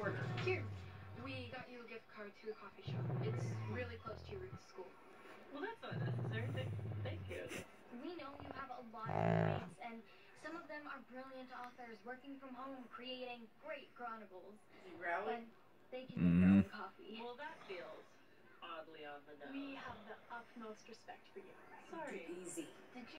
order? Here, we got you a gift card to a coffee shop. It's really close to your school. Well, that's not necessary. Thank, you. We know you have a lot of roommates, and some of them are brilliant authors working from home, creating great chronicles. Really? he they can mm-hmm. make their own coffee. Well, that feels oddly on the nose. We have the utmost respect for you. Sorry. Easy.